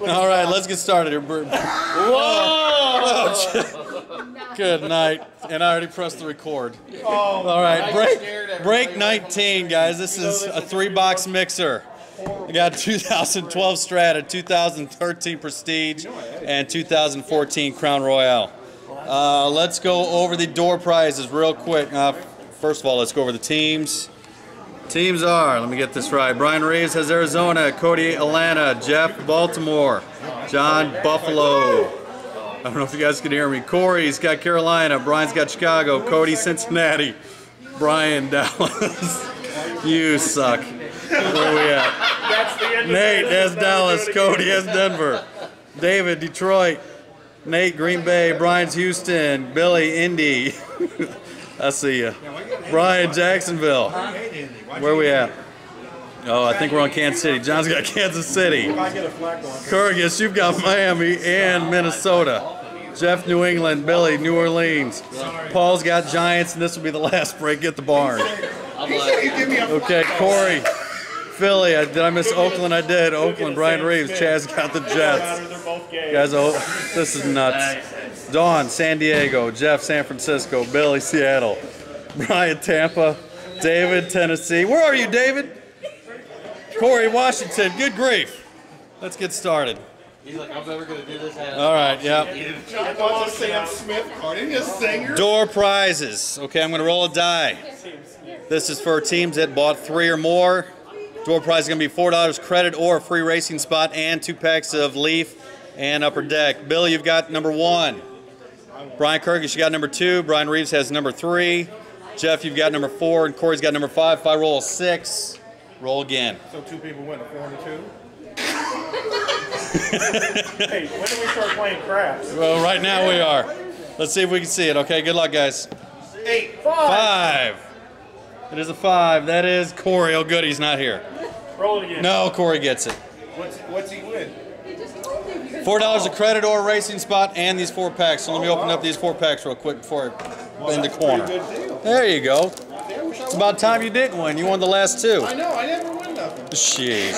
All right, let's get started here. Whoa! Good night. And I already pressed the record. All right, break break 19, guys. This is a three-box mixer. We got 2012 Strata, 2013 Prestige, and 2014 Crown Royale. Uh, let's go over the door prizes real quick. Uh, first of all, let's go over the teams. Teams are, let me get this right. Brian Reeves has Arizona, Cody Atlanta, Jeff Baltimore, John Buffalo. I don't know if you guys can hear me. Corey's got Carolina, Brian's got Chicago, Cody Cincinnati, Brian Dallas. you suck. Where are we at? That's the end Nate has Dallas, Cody has Denver, David Detroit, Nate Green Bay, Brian's Houston, Billy Indy. I see ya. Brian Jacksonville. Where are we at? Oh, I think we're on Kansas City. John's got Kansas City. Kurgis, you've got Miami and Minnesota. Jeff, New England. Billy, New Orleans. Paul's got Giants, and this will be the last break at the barn. Okay, Corey, Philly. I, did I miss Oakland? I did. Oakland, Brian Reeves. Chaz got the Jets. Guys, oh, this is nuts. Dawn, San Diego. Jeff, San Francisco. Billy, Seattle. Brian, Tampa. David, Tennessee. Where are you, David? Corey, Washington. Good grief. Let's get started. He's like, I'm never gonna do this. All right, yeah. John wants a Sam Smith card. Isn't he a singer? Door prizes. Okay, I'm going to roll a die. This is for teams that bought three or more. Door prize is going to be $4 credit or a free racing spot and two packs of Leaf and Upper Deck. Bill, you've got number one. Brian Kirkus, you got number two. Brian Reeves has number three. Jeff, you've got number four. And Corey's got number five. If I roll a six, roll again. So two people win, a four and a two. Hey, when do we start playing craps? Well, right now we are. Let's see if we can see it. Okay, good luck, guys. Eight. Five. It is a five. That is Corey. Oh, good, he's not here. Roll it again. No, Corey gets it. What's what's he win? Four dollars a credit or a racing spot and these four packs. So let me oh, open up these four packs real quick before I in the corner. Good deal. There you go. I wish I It's about time you didn't win. You won the last two. I know. I never win nothing. Jeez.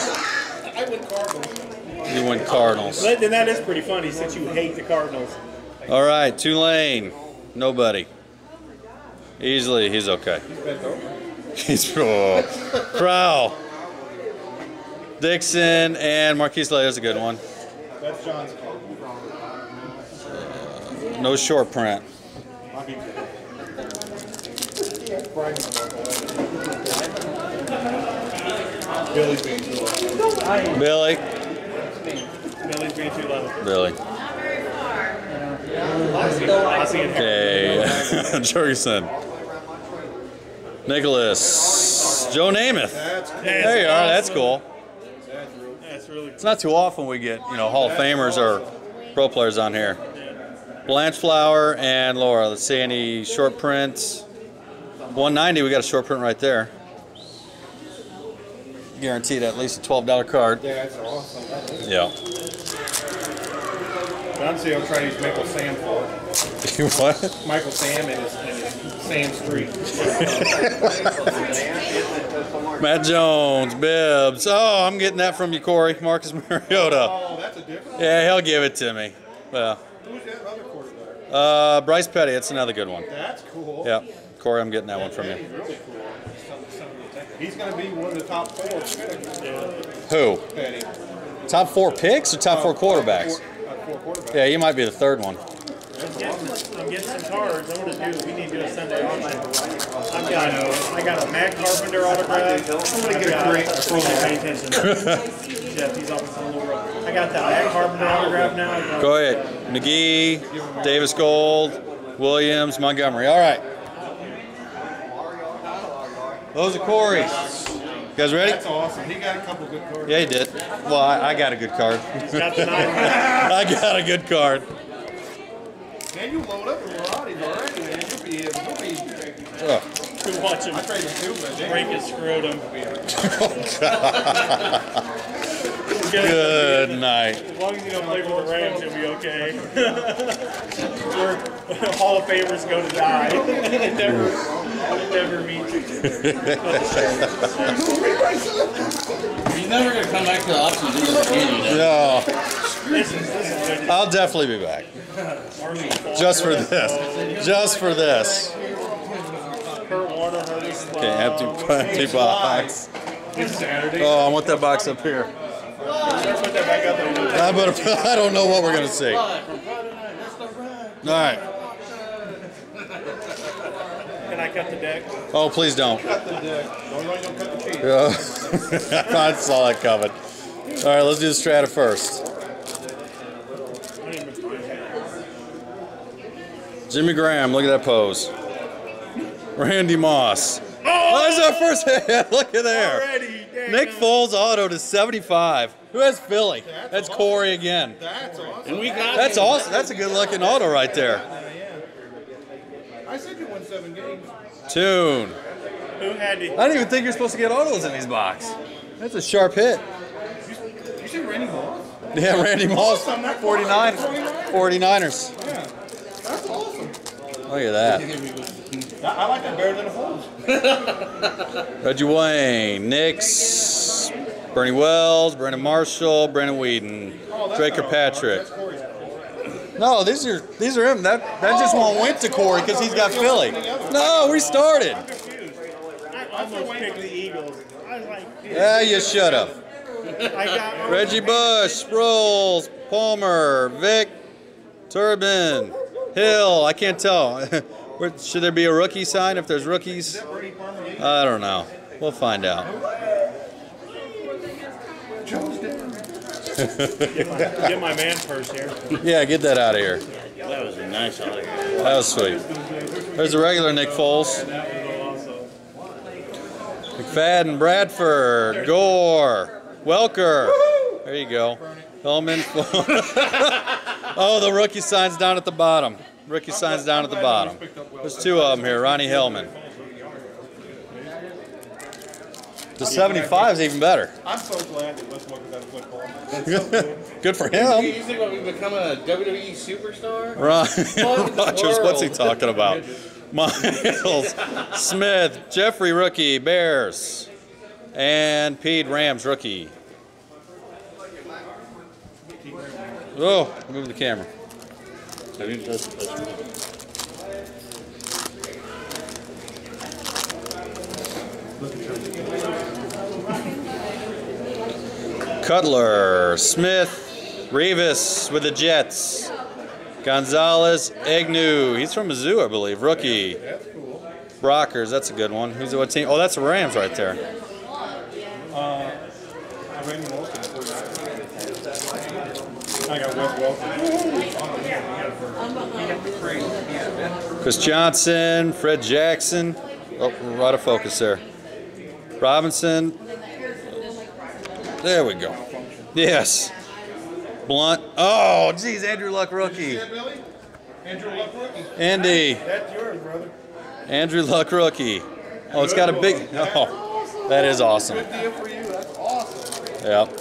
I win Cardinals. You win Cardinals. But Then that is pretty funny since you hate the Cardinals. All right, Tulane. Nobody. Easily, he's okay. Bent over. He's oh. Crow. Dixon and Marquise Lay is a good one. That's John's card. No short print. Billy's being too low. Billy. Billy's being too low. Billy. Okay. Jurgensen. Nicholas. Joe Namath. There you are. That's cool. It's not too often we get, you know, Hall of Famers or pro players on here. Blanche Flower and Laura. Let's see any short prints. 190, we got a short print right there. Guaranteed at least a $12 card. Yeah, that's awesome. That is. Yeah. I'm trying to use Michael Sam for it. what? Michael Sam and his, and his Sam Street. Matt Jones, Bibbs. Oh, I'm getting that from you, Corey. Marcus Mariota. Oh, that's a different. Yeah, he'll give it to me. Well, Who's that other quarterback? uh, Bryce Petty, it's another good one. That's cool. Yeah, Corey, I'm getting that one from you. He's going to be one of the top four picks. Who? Petty. Top four picks or top four quarterbacks? Four, four quarterbacks. Yeah, you might be the third one. I'm getting, I'm getting some cards. I'm gonna do. We need to do a Sunday auction. I've got a, I got a Matt Carpenter autograph. Somebody get a drink. Pay attention. Jeff, he's off on the road. I got that Matt Carpenter autograph now. I got- Go ahead. McGee, Davis Gold, Williams, Montgomery. All right. Those are Corey's. You guys ready? That's awesome. He got a couple good cards. Yeah, he did. Well, I, I got a good card. Got. I got a good card. Man, you load up with varieties already, man. You'll be, you'll be, Oh, Watch him I traded two, but break his scrotum. Oh, good night. As long as you don't play for the Rams, you'll be okay. Where Hall of Famers go to die. it never, it never meets. He's never gonna come back to the option and do this again, you know? No. I'll definitely be back. Just for this. Just for this. Kurt Warner, Hurley Slow. Okay, empty, empty box. It's Saturday. Oh, I want that box up here. Put that back out there. I, better, I don't know what we're going to see. All right. Can I cut the deck? Oh, please don't. Cut the deck. Don't, cut the cheese. I saw that coming. All right, let's do the strata first. I didn't even find it. Jimmy Graham, look at that pose. Randy Moss. Oh, that's our first hit. Look at there. Already, Nick it. Foles auto to 75. Who has Philly? That's Corey again. That's awesome. And we got That's awesome. That's a good looking auto right there. I said you won seven games. Tune. Who had it? I don't even think you're supposed to get autos in these box. That's a sharp hit. You see Randy Moss? Yeah, Randy Moss, Awesome, that 49, 49ers. Yeah. That's awesome. Look at that. I, I like that better than the Foles. Reggie Wayne, Nix, Beanie Wells, Brandon Marshall, Brandon Weeden, Oh, Draker Patrick. No, these are these are him. That that just won't went to Corey because he's got Philly. No, we started. confused. I almost picked the Eagles. I was like, Yeah, you should have. Reggie Bush, Sproles, Palmer, Vick, Turbin, Hill. I can't tell. Where- Should there be a rookie sign if there's rookies? I don't know. We'll find out. Get my man purse here. Yeah, get that out of here. That was a nice auto. That was sweet. There's a regular Nick Foles. McFadden, Bradford, Gore, Welker. There you go. Hillman. oh, the rookie signs down at the bottom. Rookie signs down at the bottom. There's two of them here. Ronnie Hillman. The 75 is even better. I'm so glad that Wes Welker got football. Good for him. you think about me becoming a WWE superstar? Ron, Rogers, what's he talking about? Miles, Smith, Jeffrey, rookie, Bears, and Pete Rams, rookie. Oh, move the camera. Cutler, Smith, Revis with the Jets, Gonzalez, Agnew. He's from Mizzou, I believe. Rookie. Brockers, that's a good one. Who's what team? Oh, that's the Rams right there. Randy Moss got 49. I got Wes Welker. Chris Johnson, Fred Jackson. Oh, we're out of focus there. Robinson. There we go. Yes. Blount. Oh, geez, Andrew Luck rookie. Andrew Luck rookie. Andy. That's yours, brother. Andrew Luck rookie. Oh, it's got a big. Oh, that is awesome. Good deal for you. That's awesome. Yep.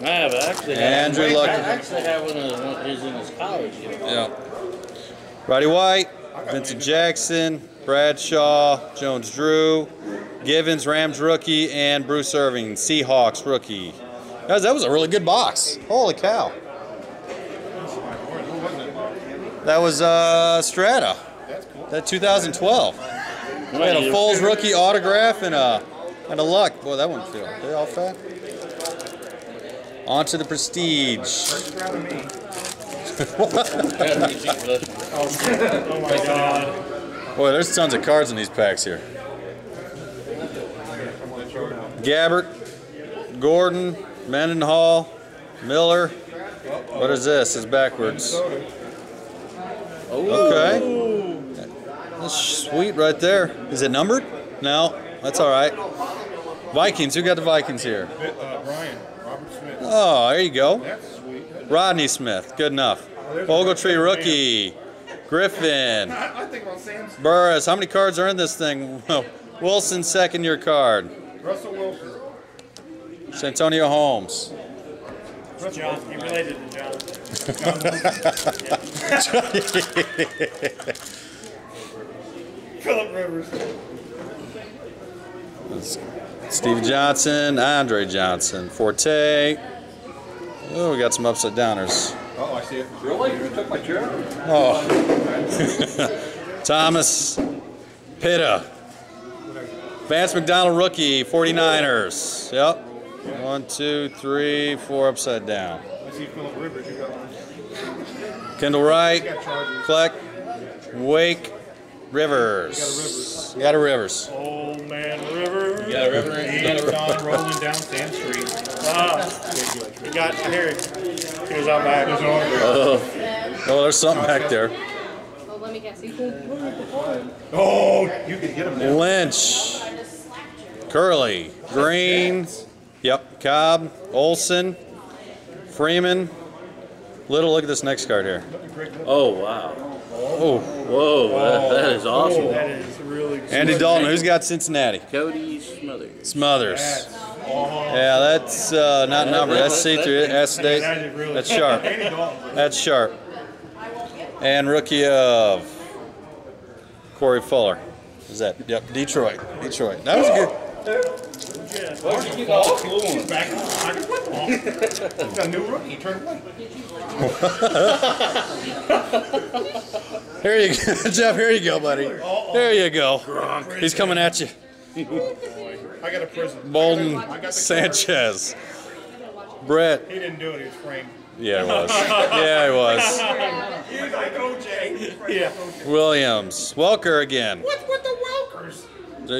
I have actually had, Andrew I Luck. actually have one of one of his in his college. You know? Yep. Roddy White, Vincent Jackson, Bradshaw, Jones Drew, Givens, Rams rookie, and Bruce Irvin, Seahawks rookie. Guys, that was a really good box. Holy cow. That was uh, Strata. That 2012. We had a Foles rookie autograph and a and a Luck. Boy, that one feel. They all fat. On to the Prestige. Oh my god. Boy, there's tons of cards in these packs here. Gabbert, Gordon, Mendenhall, Miller. What is this? It's backwards. Okay. That's sweet right there. Is it numbered? No, that's all right. Vikings. Who got the Vikings here? Uh, Brian, Robert Smith. Oh, there you go. That's sweet. Rodney Smith. Good enough. Ogletree rookie. Griffin. I, I think about Sam's Burris. How many cards are in this thing? Wilson, second year card. Russell Wilson. Santonio Holmes. John, he related to John. Philip Rivers. Steve Johnson, Andre Johnson, Forte. Oh, we got some upside downers. I see it. Really? You took my chair? Oh. Thomas Pitta. Vance McDonald rookie, 49ers. Yep. One, two, three, four upside down. I see Philip Rivers. You got one. Kendall Wright, You. Kleck, Wake, Rivers. You got a Rivers. Old man River. Yeah, Reverend. He's on rolling down Sand Street. Ah, we got here. Here's our back. There's our Oh, there's something back there. Oh, let me guess. Oh, you can get him now. Lynch, Curley, Green, yep, Cobb, Olson, Freeman. Little, look at this next card here. Oh, wow. Oh, Whoa, that, that is oh, awesome. That is really good. Andy Dalton, who's got Cincinnati? Cody Smothers. Smothers. Yeah, that's uh, not number. That's see-through. That's, That is that's sharp. That's sharp. And rookie of Corey Fuller. Is that? Yep, Detroit. Detroit. That was good. You get all cool ones? Back in the pocket got a new rookie. He turned. Here you go, Jeff. Here you go, buddy. There you go. He's coming at you. I got a prison. Bolden Sanchez. Brett. He didn't do it. He was framed. Yeah, he was. Yeah, he was. He was like OJ. Yeah. Williams. Welker again. What's with the Welkers?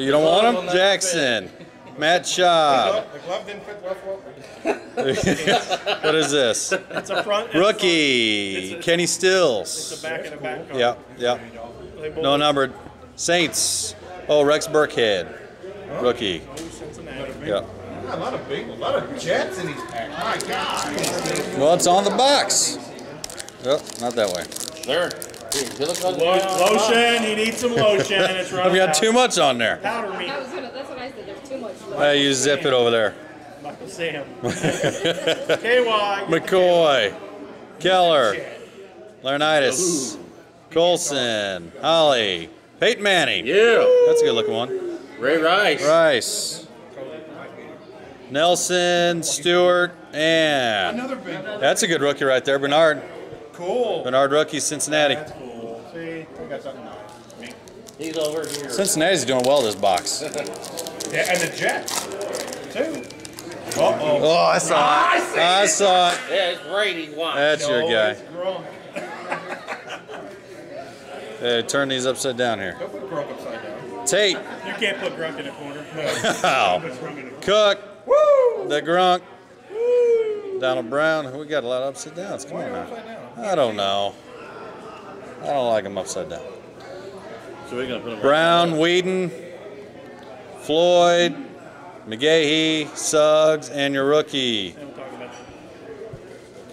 You don't want him? Jackson. Matt Schaub. The glove didn't fit Wes Welker. what is this? It's a front. and Rookie. Kenny It's a Stills. back and a back card. Yep, yep. No numbered. Saints. Oh, Rex Burkhead. Rookie. Yeah. Yep. A lot of big, a lot of jets in these packs. My God. Well, it's on the box. Yep, not that way. There. Here, you look on Lotion. He needs some lotion. It's I've running got out. too much on there. Powder meat. That was gonna, that's what I said. There's too much. Hey, you zip it over there. Michael Sam. KY. McCoy. Keller. Laronitis. Colson. Holly. Peyton Manning. Yeah. That's a good looking one. Ray Rice. Rice. Nelson, Stewart, and Another big that's a good rookie right there. Bernard. Cool. Bernard rookie, Cincinnati. See, we got something. He's over here. Cincinnati's doing well this box. Yeah, and the Jets, too. Uh-oh. Oh, I saw it. I saw it. Yeah, it's Brady. Watch. That's your oh, guy. Hey, turn these upside down here. Don't put Gronk upside down. Tate. You can't put Grunk in a corner. Wow. Put Grunk in a Cook. Woo! The Grunk. Donald Brown. We got a lot of upside downs. Come on Upside now. I don't know. I don't like them upside down. So we're gonna put him. Brown, Weeden, Floyd, McGahee, Suggs, and your rookie. We'll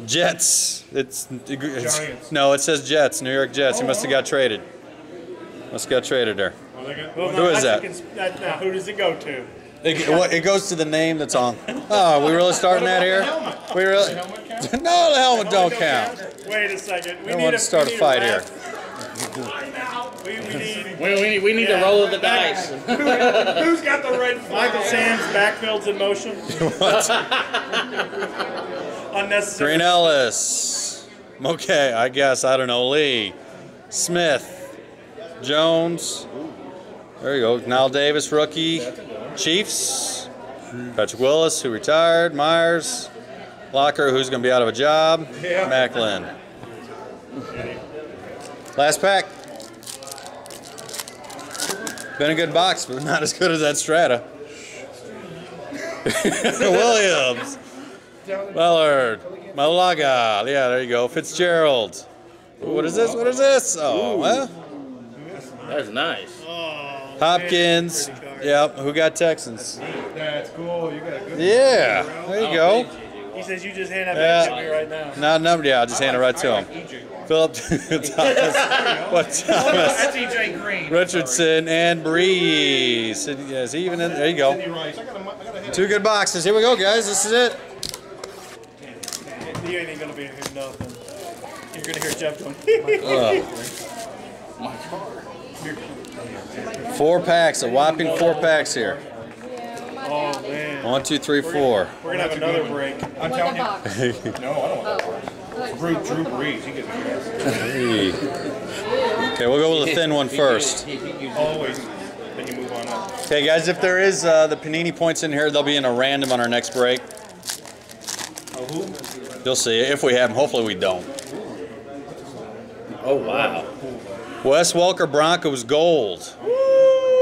Jets. It's, it's no, it says Jets. New York Jets. He must have got traded. Must have got traded there. Uh, well, Who is that? that's a cons- that? Now, who does it go to? It, what- it goes to the name that's on. Oh, we really starting that here? We really? No, the helmet don't count. Wait a second. We I need want to start a fight here. We, we need. We, we need, we need to roll of the dice. Who's got the red? Michael Sam's backfields in motion. what? Unnecessary. Green Ellis. Okay, I guess I don't know. Lee, Smith, Jones. There you go. Knile Davis, rookie. Chiefs. Patrick Willis, who retired. Myers. Locker, who's going to be out of a job. Yeah. Maclin. Last pack. Been a good box, but not as good as that Strata. Williams. Ballard. Malaga. Yeah, there you go. Fitzgerald. What is this? What is this? Oh, well. That's nice. Oh, Hopkins. man, pretty card. Yep. Who got Texans? That's cool. You got a good Yeah. There you go. Oh, he says you just hand that back to me right now. Not numbered. Yeah, I'll just hand it right to him. Philip Thomas. What Thomas? EJ Green. Richardson and Brees. Is he even in? There you go. Sidney Rice. I got a, I got a hit. Two good boxes. Here we go, guys. This is it. You ain't gonna be here nothing. You're gonna hear Jeff going. Four packs. A whopping four packs here. oh man. One, two, three, four. We're gonna have another break. I'm What telling you. No, I don't want that. Oh. Drew, Drew Brees, he gets me Okay, we'll go with the thin one first. Always. Then you move on up. Okay, guys, if there is uh, the panini points in here, they'll be in a random on our next break. You'll see if we have them. Hopefully, we don't. Oh, wow. Wes Welker Broncos gold.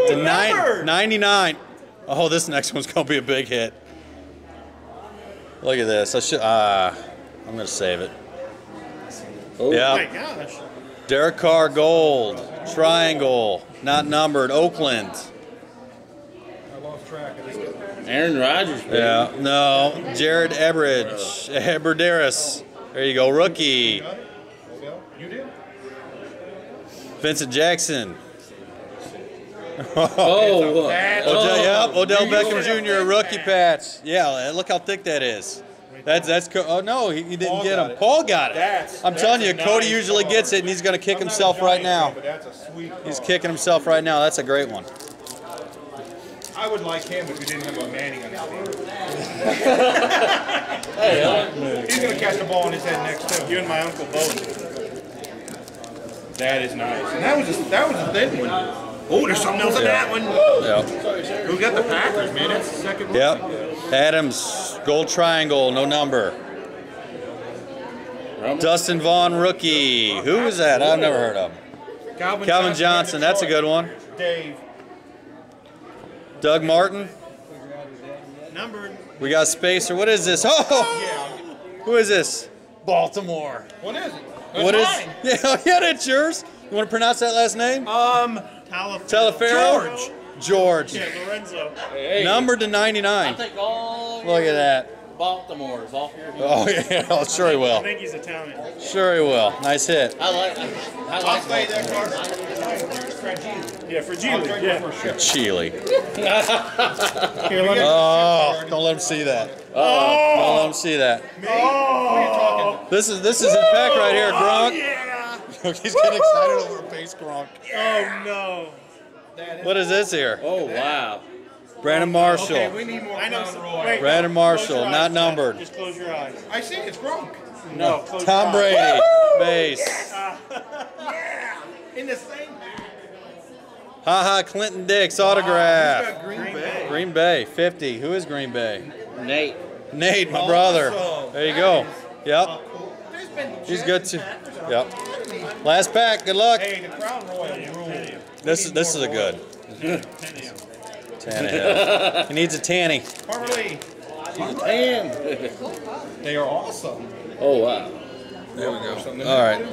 To nine, 99. Oh, this next one's gonna be a big hit. Look at this. I should. Uh, I'm gonna save it. Oh, Yeah. My gosh. Derek Carr gold. Triangle. Not numbered. Oakland. I lost track of this. Aaron Rodgers, baby. Yeah. No. Jared Ebridge. Eberderis. There you go. Rookie. You did? Vincent Jackson. Oh, what? Odell, yep, Odell Beckham Jr. rookie patch. Yeah, look how thick that is. That's that's. Co- oh no, he, he didn't Paul get him. it. Paul got it. That's- I'm that's telling a you, Cody usually call. gets it, and he's gonna kick I'm himself right Giants now. fan, But that's a sweet He's kicking himself right now. That's a great one. I would like him if we didn't have a Manning on his team. Hey, uh, He's gonna catch the ball in his head next too. You and my uncle both. That is nice. And that was a, that was a thin one. Oh, there's something else in that one. Yep. Who got the Packers, man? That's the second one. Yep. Adams gold triangle, no number. Dustin Vaughn rookie. Who is that? I've never heard of him. Calvin, Calvin Johnson. That's a good one. Dave. Doug Martin. Numbered. We got Spacer. What is this? Oh, Yeah. who is this? Baltimore. What is it? What is? mine. Yeah, yeah, that's yours. You want to pronounce that last name? Um, Taliaferro. George. George. Yeah, Lorenzo. hey, Number to I 99. think all Look at that. Baltimore's off your hands. Oh yeah, oh, sure he will. I will. think he's Italian. Sure he will. Nice hit. I like. I, I like say that Baltimore. Yeah, for Geely. Yeah. Chile. Here, let me. Oh, don't let him see that. Oh, Don't let him see that. Me? Oh, This is this is his pack right here, Gronk. yeah. He's getting excited over a face Gronk. Oh no. What is this here? Oh, wow. Brandon Marshall. Okay, we need more I know. Crown some- Wait, Brandon Marshall, close your not numbered. Just close your eyes. I see it's Gronk. No, close Tom your eyes. Brady. Base. Yeah. In the same. Haha, Clinton Dix autograph. got Green Bay. Green Bay, 50. Who is Green Bay? Nate. Nate, my oh, brother. There you go. Yep. Oh, He's good too. Yep. Last pack. Good luck. Hey, the Crown Royal rule. This is this is a good. Tannehill. He needs a tanny. Harley. Damn. They are awesome. oh, wow. There we go. All right.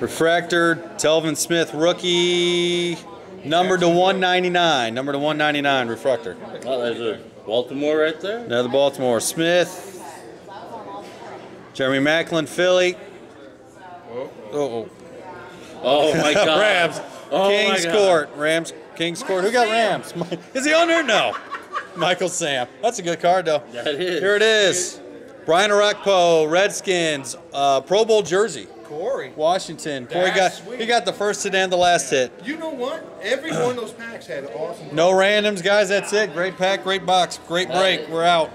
Refractor, Telvin Smith, rookie, number to 199. Number to 199, refractor. Oh, there's a Baltimore right there. Another Baltimore. Smith, Jeremy Maclin, Philly. Oh, Oh, my God. Rams. Oh, my Kings God. Court. Rams. Kings Court. Who got Rams? Is he on there? No. Michael Sam. That's a good card, though. That is. Here it is. Brian Orakpo, Redskins, uh, Pro Bowl jersey. Corey. Washington. Corey got That's sweet. he got the first hit and the last hit. You know what? Every one of those packs had awesome. No randoms, guys. That's it. Great pack, great box, great break. We're out.